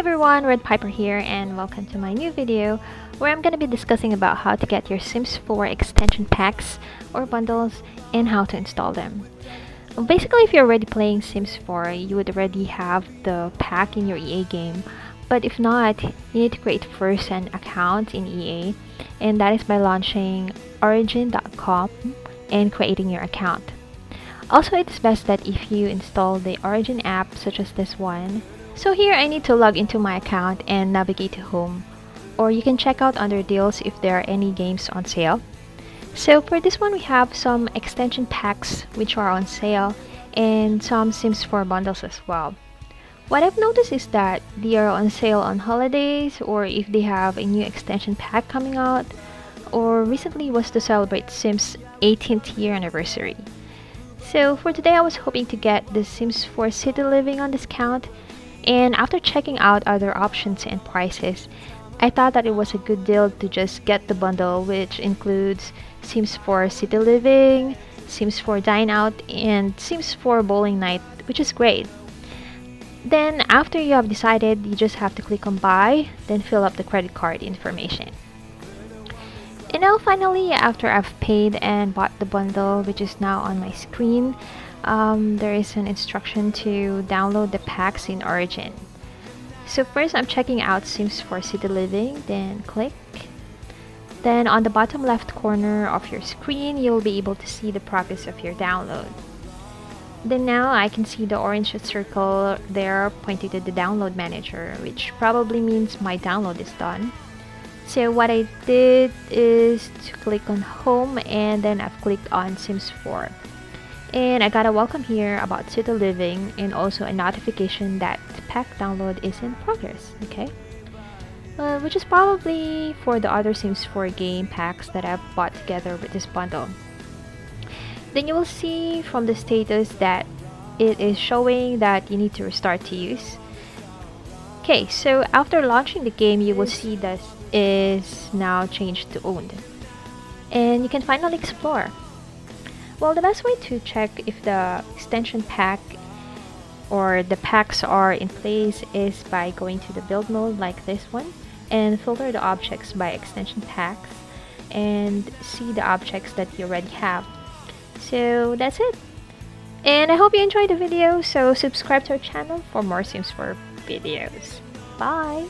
everyone, Red Piper here and welcome to my new video where I'm going to be discussing about how to get your Sims 4 extension packs or bundles and how to install them. Basically, if you're already playing Sims 4, you would already have the pack in your EA game. But if not, you need to create first an account in EA and that is by launching origin.com and creating your account. Also, it's best that if you install the Origin app such as this one, so here I need to log into my account and navigate to home. Or you can check out under deals if there are any games on sale. So for this one we have some extension packs which are on sale and some Sims 4 bundles as well. What I've noticed is that they are on sale on holidays or if they have a new extension pack coming out or recently was to celebrate Sims 18th year anniversary. So for today I was hoping to get the Sims 4 City Living on discount and after checking out other options and prices, I thought that it was a good deal to just get the bundle which includes Sims 4 City Living, Sims 4 Dine Out, and Sims 4 Bowling Night, which is great. Then after you have decided, you just have to click on buy, then fill up the credit card information. And now finally, after I've paid and bought the bundle, which is now on my screen, um, there is an instruction to download the packs in Origin. So first I'm checking out Sims 4 City Living, then click. Then on the bottom left corner of your screen, you'll be able to see the progress of your download. Then now I can see the orange circle there pointing to the download manager, which probably means my download is done. So what I did is to click on home and then I've clicked on Sims 4 and I got a welcome here about City Living and also a notification that pack download is in progress okay? Uh, which is probably for the other Sims 4 game packs that I've bought together with this bundle. Then you will see from the status that it is showing that you need to restart to use. Okay so after launching the game you will see that is now changed to owned and you can finally explore well, the best way to check if the extension pack or the packs are in place is by going to the build mode like this one and filter the objects by extension packs and see the objects that you already have. So that's it. And I hope you enjoyed the video, so subscribe to our channel for more Sims 4 videos. Bye!